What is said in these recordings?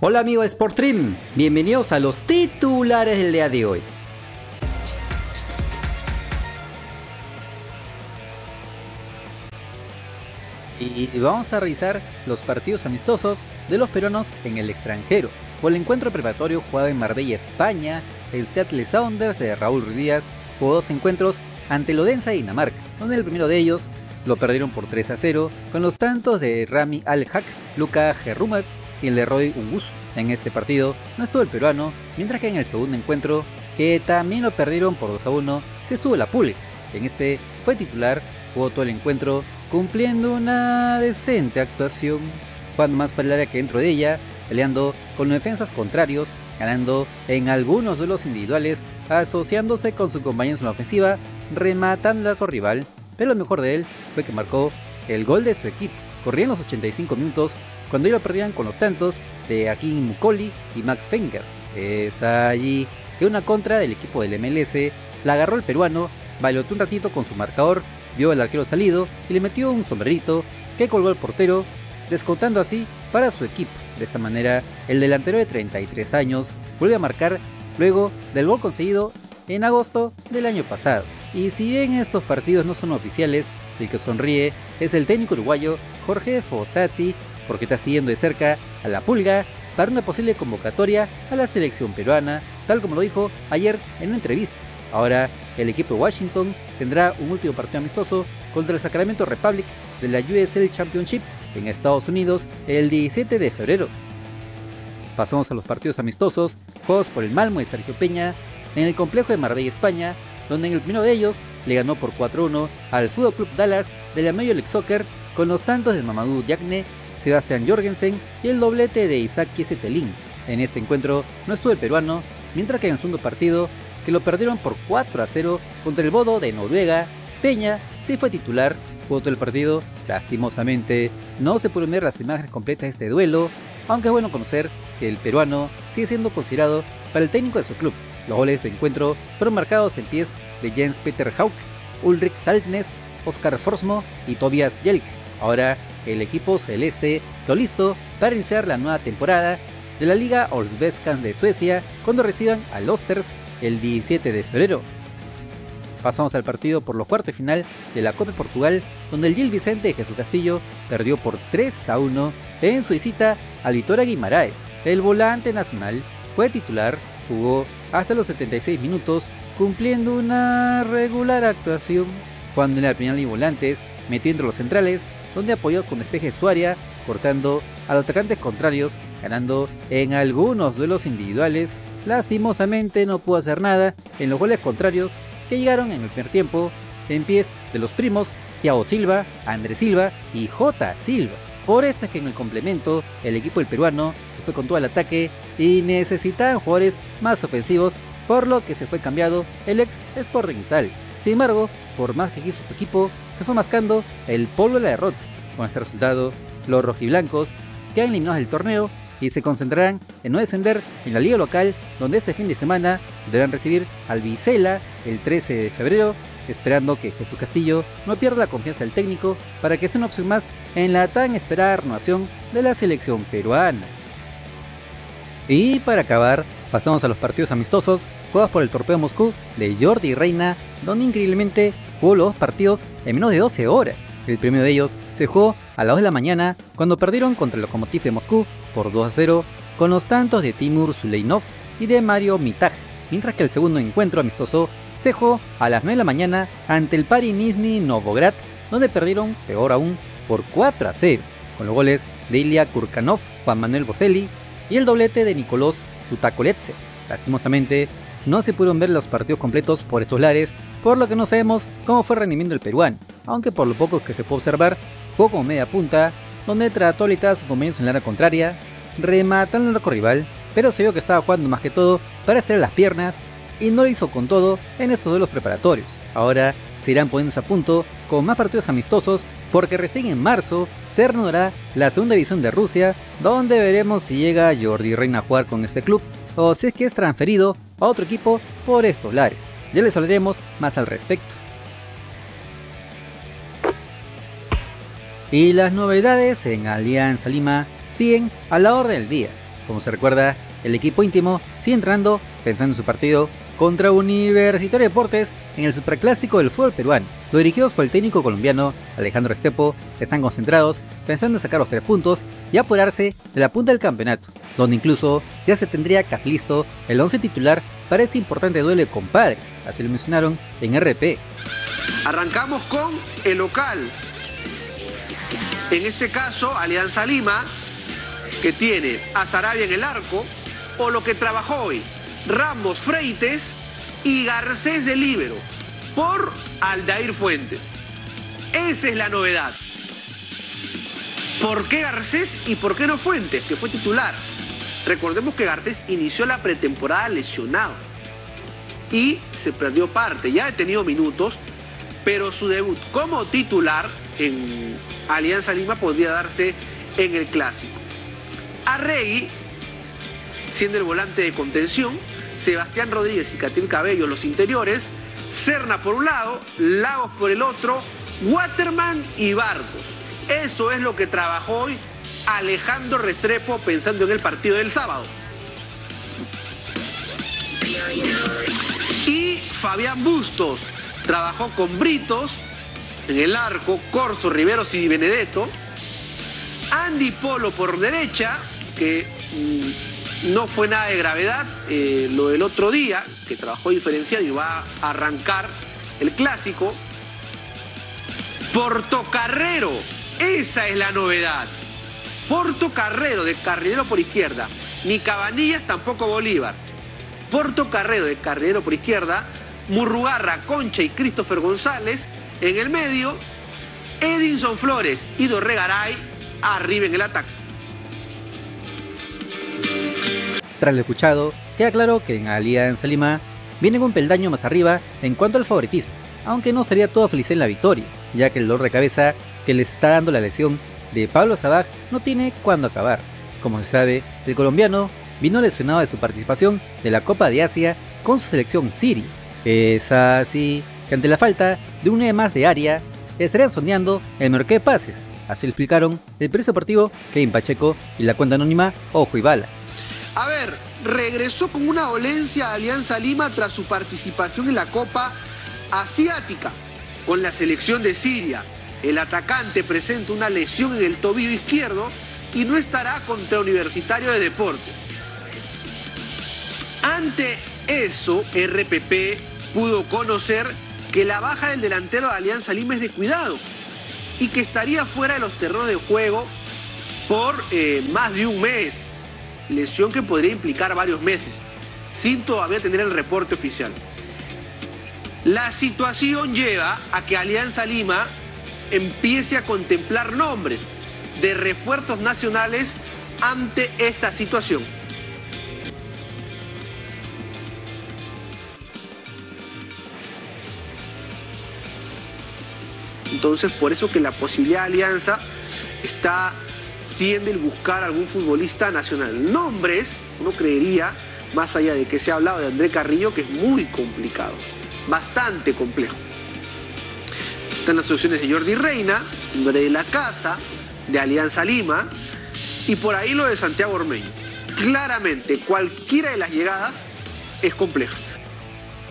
Hola amigos de Sportstream, bienvenidos a los titulares del día de hoy. Y vamos a revisar los partidos amistosos de los peruanos en el extranjero. Por el encuentro preparatorio jugado en Marbella, España, el Seattle Sounders de Raúl Ruiz Díaz jugó dos encuentros ante el de Dinamarca, donde el primero de ellos lo perdieron por 3 a 0 con los tantos de Rami Al-Haq, Luca Gerrumat y el de Roy Ungusu. En este partido no estuvo el peruano, mientras que en el segundo encuentro, que también lo perdieron por 2 a 1, sí estuvo la Pule. En este fue titular, jugó todo el encuentro cumpliendo una decente actuación, jugando más fuera del área que dentro de ella, peleando con defensas contrarios, ganando en algunos duelos individuales, asociándose con sus compañeros en la ofensiva, rematando al arco rival, pero lo mejor de él fue que marcó el gol de su equipo. Corría en los 85 minutos cuando ellos perdían con los tantos de Akin Mukoli y Max Fenger. Es allí que una contra del equipo del MLS la agarró el peruano, bailotó un ratito con su marcador, vio al arquero salido y le metió un sombrerito que colgó al portero, descontando así para su equipo. De esta manera, el delantero de 33 años vuelve a marcar luego del gol conseguido en agosto del año pasado. Y si bien estos partidos no son oficiales, el que sonríe es el técnico uruguayo Jorge Fossati, porque está siguiendo de cerca a la pulga para una posible convocatoria a la selección peruana, tal como lo dijo ayer en una entrevista. Ahora, el equipo de Washington tendrá un último partido amistoso contra el Sacramento Republic de la USL Championship en Estados Unidos el 17 de febrero. Pasamos a los partidos amistosos, juegos por el Malmo de Sergio Peña, en el complejo de Marbella, España, donde en el primero de ellos le ganó por 4-1 al Fútbol Club Dallas de la Major League Soccer con los tantos de Mamadou Diagne, Sebastián Jorgensen y el doblete de Isaac Kiesetelin. En este encuentro no estuvo el peruano, mientras que en el segundo partido, que lo perdieron por 4 0 contra el Bodo de Noruega, Peña sí fue titular, jugó todo el partido, lastimosamente no se pudieron ver las imágenes completas de este duelo, aunque es bueno conocer que el peruano sigue siendo considerado para el técnico de su club. Los goles de encuentro fueron marcados en pies de Jens Peter Hauk, Ulrich Saltnes, Oscar Forsmo y Tobias Jelk. Ahora el equipo celeste quedó listo para iniciar la nueva temporada de la Liga Allsvenskan de Suecia cuando reciban a Osters el 17 de febrero. Pasamos al partido por los cuartos de final de la Copa de Portugal, donde el Gil Vicente de Jesús Castillo perdió por 3 a 1 en su visita al Vitória Guimaraes. El volante nacional fue titular, jugó hasta los 76 minutos, cumpliendo una regular actuación. Cuando en la final y volantes, metiendo los centrales, donde apoyó con despeje su área, cortando a los atacantes contrarios, ganando en algunos duelos individuales. Lastimosamente no pudo hacer nada en los goles contrarios que llegaron en el primer tiempo en pies de los primos Thiago Silva, Andrés Silva y J. Silva. Por esto es que en el complemento el equipo del peruano se fue con todo el ataque y necesitaban jugadores más ofensivos, por lo que se fue cambiado el ex Sporting Sal. Sin embargo, por más que quiso su equipo, se fue mascando el polvo de la derrota. Con este resultado, los rojiblancos quedan eliminados del torneo y se concentrarán en no descender en la liga local, donde este fin de semana deberán recibir al Vicela el 13 de febrero, esperando que Jesús Castillo no pierda la confianza del técnico para que sea una opción más en la tan esperada renovación de la selección peruana. Y para acabar, pasamos a los partidos amistosos. Jugados por el Torpedo Moscú de Jordi Reina, donde increíblemente jugó los dos partidos en menos de 12 horas. El primero de ellos se jugó a las 2 de la mañana cuando perdieron contra el Lokomotiv de Moscú por 2 a 0 con los tantos de Timur Suleinov y de Mario Mitaj, mientras que el segundo encuentro amistoso se jugó a las 9 de la mañana ante el Pari Nizhny Novograd, donde perdieron, peor aún, por 4 a 0, con los goles de Ilya Kurkanov, Juan Manuel Boselli y el doblete de Nicolás Tutakoletse. Lastimosamente, no se pudieron ver los partidos completos por estos lares, por lo que no sabemos cómo fue el rendimiento del peruano, aunque por lo poco que se puede observar, jugó como media punta, donde trató de a sus compañeros en la área contraria, rematando el arco rival, pero se vio que estaba jugando más que todo para estirar las piernas y no lo hizo con todo en estos duelos preparatorios. Ahora se irán poniéndose a punto con más partidos amistosos porque recién en marzo se reanudará la segunda división de Rusia, donde veremos si llega Jordi Reina a jugar con este club o si es que es transferido a otro equipo por estos lares. Ya les hablaremos más al respecto. Y las novedades en Alianza Lima siguen a la orden del día. Como se recuerda, el equipo íntimo sigue entrando pensando en su partido contra Universitario Deportes en el superclásico del fútbol peruano. Los dirigidos por el técnico colombiano Alejandro Estepo están concentrados pensando en sacar los tres puntos y apurarse de la punta del campeonato, donde incluso ya se tendría casi listo el 11 titular para este importante duelo de compadres, así lo mencionaron en RP. Arrancamos con el local. En este caso, Alianza Lima, que tiene a Sarabia en el arco, o lo que trabajó hoy, Ramos Freites y Garcés de Libero, por Aldair Fuentes. Esa es la novedad. ¿Por qué Garcés y por qué no Fuentes, que fue titular? Recordemos que Garcés inició la pretemporada lesionado y se perdió parte. Ya ha tenido minutos, pero su debut como titular en Alianza Lima podría darse en el clásico. Arregui, siendo el volante de contención, Sebastián Rodríguez y Catil Cabello los interiores, Serna por un lado, Lagos por el otro, Waterman y Barcos. Eso es lo que trabajó hoy Alejandro Restrepo pensando en el partido del sábado. Y Fabián Bustos trabajó con Britos en el arco, Corso, Riveros y Benedetto. Andy Polo por derecha, que mm, no fue nada de gravedad. Eh, lo del otro día, que trabajó diferenciado y va a arrancar el clásico. Portocarrero, esa es la novedad. Porto Carrero de carrilero por izquierda, ni Cabanillas tampoco Bolívar. Porto Carrero de carrilero por izquierda, Murrugarra, Concha y Christopher González en el medio, Edinson Flores y Dorregaray arriba en el ataque. Tras lo escuchado, queda claro que en Alianza Lima vienen un peldaño más arriba en cuanto al favoritismo, aunque no sería todo feliz en la victoria, ya que el dolor de cabeza que les está dando la lesión de Pablo Sabaj no tiene cuándo acabar. Como se sabe, el colombiano vino lesionado de su participación de la Copa de Asia con su selección Siri. Es así que ante la falta de un más de área, estarían sondeando el mercado de pases. Así lo explicaron el precio deportivo Kevin Pacheco y la cuenta anónima Ojo y Bala. A ver, regresó con una dolencia a Alianza Lima tras su participación en la Copa Asiática con la selección de Siria. El atacante presenta una lesión en el tobillo izquierdo y no estará contra Universitario de Deportes. Ante eso, RPP pudo conocer que la baja del delantero de Alianza Lima es de cuidado y que estaría fuera de los terrenos de juego por eh, más de un mes. Lesión que podría implicar varios meses, sin todavía tener el reporte oficial. La situación lleva a que Alianza Lima empiece a contemplar nombres de refuerzos nacionales ante esta situación. Entonces, por eso que la posibilidad de alianza está siendo el buscar algún futbolista nacional. Nombres, uno creería, más allá de que se ha hablado de André Carrillo, que es muy complicado, bastante complejo. Están las opciones de Jordi Reina, de la Casa, de Alianza Lima, y por ahí lo de Santiago Ormeño. Claramente, cualquiera de las llegadas es compleja.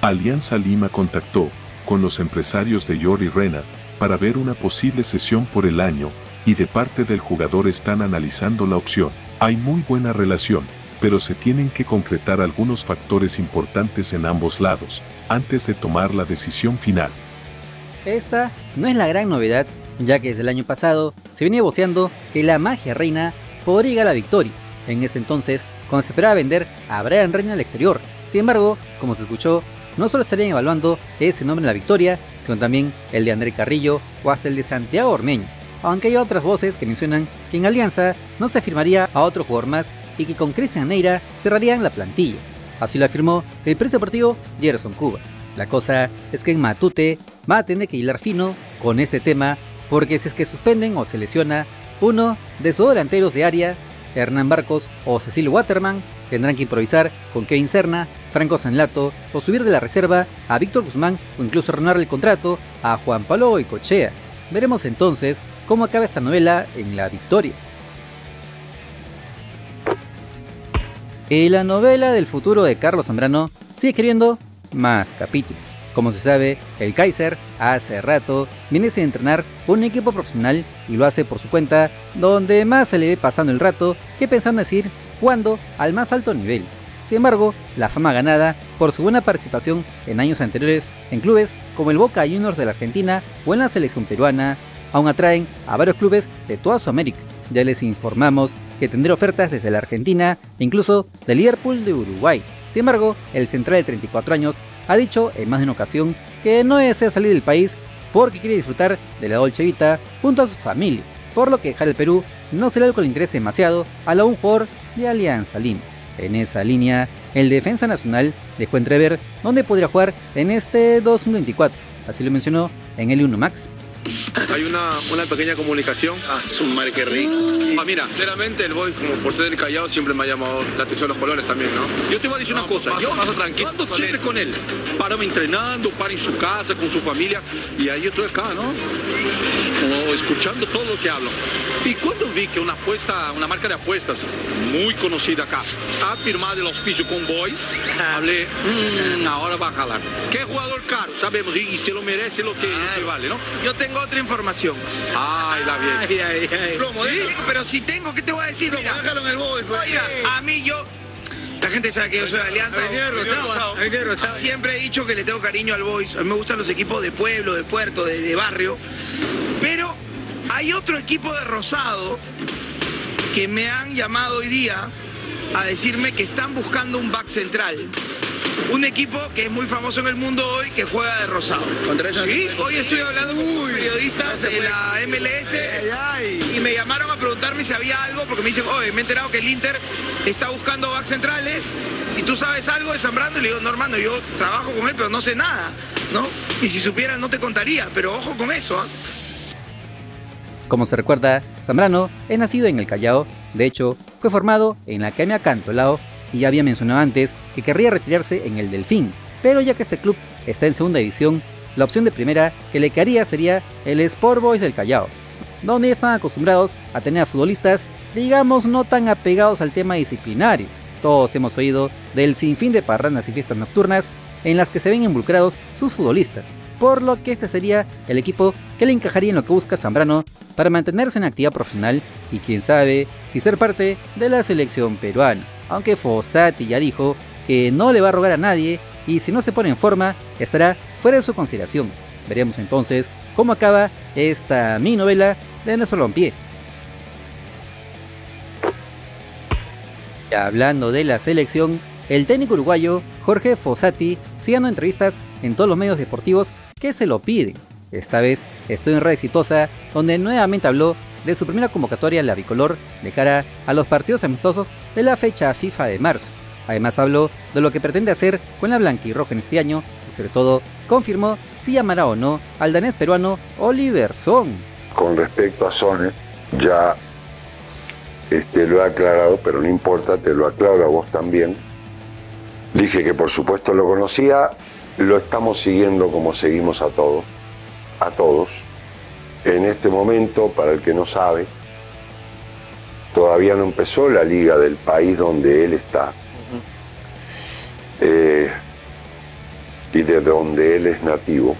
Alianza Lima contactó con los empresarios de Jordi Reina para ver una posible sesión por el año, y de parte del jugador están analizando la opción. Hay muy buena relación, pero se tienen que concretar algunos factores importantes en ambos lados, antes de tomar la decisión final. Esta no es la gran novedad, ya que desde el año pasado se venía voceando que la magia reina podría llegar a la victoria. En ese entonces, cuando se esperaba vender a Brian Reina al exterior. Sin embargo, como se escuchó, no solo estarían evaluando ese nombre en la victoria, sino también el de André Carrillo o hasta el de Santiago Ormeño. Aunque hay otras voces que mencionan que en Alianza no se firmaría a otro jugador más y que con Cristian Neira cerrarían la plantilla. Así lo afirmó el precio deportivo Gerson Cuba. La cosa es que en Matute va a tener que hilar fino con este tema porque si es que suspenden o se lesiona uno de sus delanteros de área, Hernán Barcos o Cecilio Waterman, tendrán que improvisar con Kevin Serna, Franco Sanlato o subir de la reserva a Víctor Guzmán o incluso renovar el contrato a Juan Pablo y Cochea. Veremos entonces cómo acaba esta novela en la victoria. Y la novela del futuro de Carlos Zambrano sigue escribiendo más capítulos. Como se sabe, el Kaiser hace rato viene sin entrenar un equipo profesional y lo hace por su cuenta, donde más se le ve pasando el rato que pensando decir jugando al más alto nivel. Sin embargo, la fama ganada por su buena participación en años anteriores en clubes como el Boca Juniors de la Argentina o en la selección peruana, aún atraen a varios clubes de toda Sudamérica. Ya les informamos que tendrá ofertas desde la Argentina e incluso del Liverpool de Uruguay. Sin embargo, el central de 34 años ha dicho en más de una ocasión que no desea salir del país porque quiere disfrutar de la Dolce Vita junto a su familia, por lo que dejar el Perú no será algo que le interese demasiado a la un jugador de Alianza Lima. En esa línea, el Defensa Nacional dejó entrever dónde podría jugar en este 2024, así lo mencionó en el 1 Max. Hay una, una pequeña comunicación. A su madre, qué rico. Ah, mira, sinceramente el boy, como por ser del Callao, siempre me ha llamado la atención los colores también, ¿no? Yo te voy a decir una cosa, pasa, yo pasa tranquilo, ando siempre con él. Para entrenando, para en su casa, con su familia, y ahí yo estoy acá, ¿no? Como escuchando todo lo que hablo. Y cuando vi que una apuesta, una marca de apuestas muy conocida acá, ha firmado el auspicio con Boys, hablé, "Mm, ahora va a jalar. ¿Qué jugador caro? Sabemos, y, y se lo merece lo que, que vale, ¿no? Yo tengo otra información. Ay, la bien. Plomo, déjalo, pero si tengo, ¿qué te voy a decir? Mira, Déjalo en el boy, pues. oiga, a mí yo... La gente sabe que yo soy de Alianza. Siempre he dicho que le tengo cariño al Boys. A mí me gustan los equipos de pueblo, de puerto, de, de barrio. Pero hay otro equipo de Rosado que me han llamado hoy día a decirme que están buscando un back central. Un equipo que es muy famoso en el mundo hoy que juega de Rosado. Contra esa- Sí, hoy estoy hablando con unos periodistas de la MLS y me llamaron a preguntarme si había algo porque me dicen, oye, me he enterado que el Inter está buscando back centrales y tú sabes algo de Zambrano y le digo, no hermano, yo trabajo con él pero no sé nada, ¿no? Y si supiera no te contaría, pero ojo con eso, ¿ah? Como se recuerda, Zambrano es nacido en el Callao, de hecho, fue formado en la Academia Cantolao y ya había mencionado antes que querría retirarse en el Delfín, pero ya que este club está en segunda división, la opción de primera que le quedaría sería el Sport Boys del Callao, donde están acostumbrados a tener a futbolistas, digamos, no tan apegados al tema disciplinario. Todos hemos oído del sinfín de parrandas y fiestas nocturnas en las que se ven involucrados sus futbolistas, por lo que este sería el equipo que le encajaría en lo que busca Zambrano para mantenerse en actividad profesional y quién sabe si ser parte de la selección peruana. Aunque Fossati ya dijo que no le va a rogar a nadie y si no se pone en forma estará fuera de su consideración. Veremos entonces cómo acaba esta mi novela de nuestro Lompié. Hablando de la selección, el técnico uruguayo Jorge Fossati sigue dando entrevistas en todos los medios deportivos que se lo piden. Esta vez estoy en Red Exitosa, donde nuevamente habló de su primera convocatoria a la bicolor de cara a los partidos amistosos de la fecha FIFA de marzo. Además habló de lo que pretende hacer con la blanquirroja en este año y sobre todo confirmó si llamará o no al danés peruano Oliver Son. Con respecto a Sone, ya este, lo he aclarado, pero no importa, te lo aclaro a vos también. Dije que por supuesto lo conocía, lo estamos siguiendo como seguimos a todos, a todos. En este momento, para el que no sabe, todavía no empezó la liga del país donde él está. Eh, y de donde él es nativo.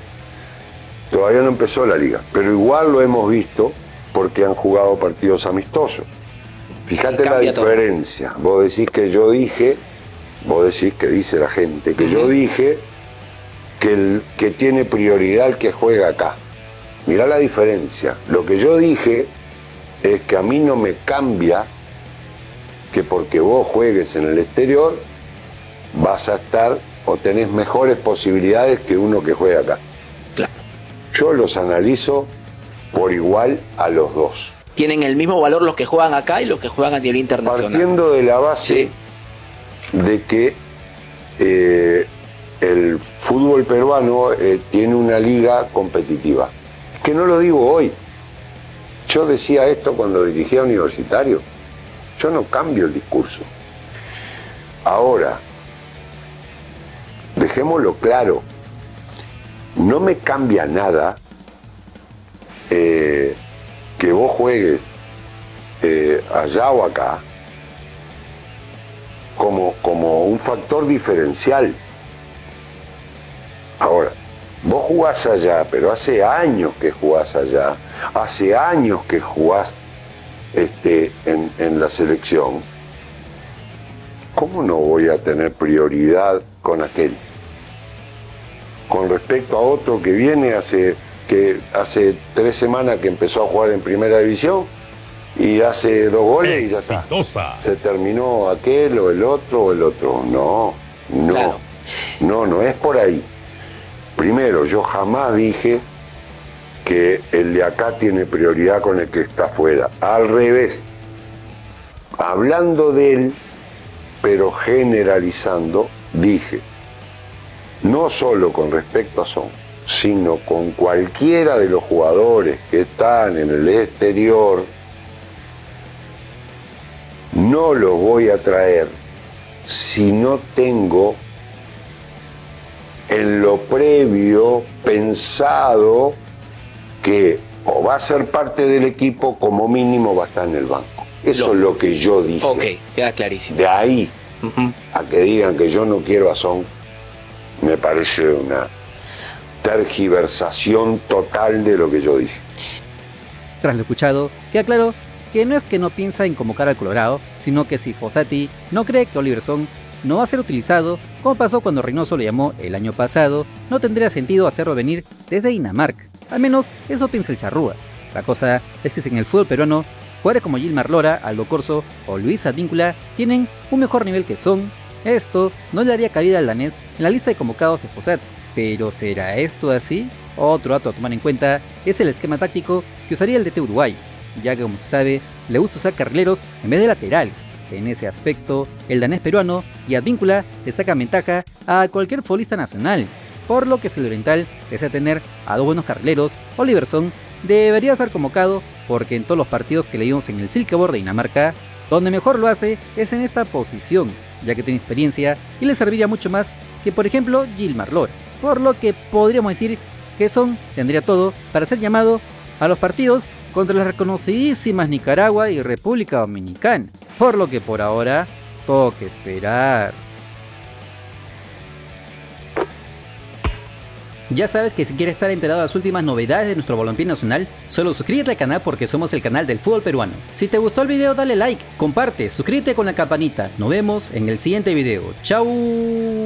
Todavía no empezó la liga, pero igual lo hemos visto porque han jugado partidos amistosos. Fíjate la todo. diferencia. Vos decís que yo dije, vos decís que dice la gente, que yo dije que, el, que tiene prioridad el que juega acá. Mirá la diferencia. Lo que yo dije es que a mí no me cambia que porque vos juegues en el exterior vas a estar o tenés mejores posibilidades que uno que juega acá. Claro. Yo los analizo por igual a los dos. Tienen el mismo valor los que juegan acá y los que juegan a nivel internacional. Partiendo de la base de que eh, el fútbol peruano eh, tiene una liga competitiva. Es que no lo digo hoy. Yo decía esto cuando dirigía Universitario. Yo no cambio el discurso. Ahora, dejémoslo claro. No me cambia nada eh, que vos juegues eh, allá o acá como, como un factor diferencial. Jugás allá, pero hace años que jugás allá, hace años que jugás este, en, en la selección. ¿Cómo no voy a tener prioridad con aquel? Con respecto a otro que viene hace, que hace tres semanas que empezó a jugar en primera división y hace dos goles y ya está. Se terminó aquel o el otro o el otro. No, no, no, no es por ahí. Primero, yo jamás dije que el de acá tiene prioridad con el que está afuera. Al revés. Hablando de él, pero generalizando, dije, no solo con respecto a Son, sino con cualquiera de los jugadores que están en el exterior, no los voy a traer si no tengo en lo previo pensado que o va a ser parte del equipo, como mínimo va a estar en el banco. Eso es lo que yo dije. Ok, queda clarísimo. De ahí a que digan que yo no quiero a Son, me parece una tergiversación total de lo que yo dije. Tras lo escuchado, queda claro que no es que no piensa en convocar al Colorado, sino que si Fossati no cree que Oliverson no va a ser utilizado, como pasó cuando Reynoso lo llamó el año pasado, no tendría sentido hacerlo venir desde Dinamarca. Al menos eso piensa el charrúa. La cosa es que si en el fútbol peruano, jugadores como Gilmar Lora, Aldo Corso o Luis Advíncula tienen un mejor nivel que son, esto no le daría cabida al danés en la lista de convocados de Fossati. Pero ¿será esto así? Otro dato a tomar en cuenta es el esquema táctico que usaría el DT Uruguay, ya que como se sabe, le gusta usar carrileros en vez de laterales. En ese aspecto, el danés peruano y Advíncula le sacan ventaja a cualquier futbolista nacional, por lo que si el oriental desea tener a dos buenos carrileros, Oliverson debería ser convocado porque en todos los partidos que le dimos en el Silkeborg de Dinamarca, donde mejor lo hace es en esta posición, ya que tiene experiencia y le serviría mucho más que por ejemplo Gilmar Lor, por lo que podríamos decir que Son tendría todo para ser llamado a los partidos contra las reconocidísimas Nicaragua y República Dominicana, por lo que por ahora toca esperar. Ya sabes que si quieres estar enterado de las últimas novedades de nuestro balompié nacional, solo suscríbete al canal porque somos el canal del fútbol peruano. Si te gustó el video dale like, comparte, suscríbete con la campanita. Nos vemos en el siguiente video. Chau.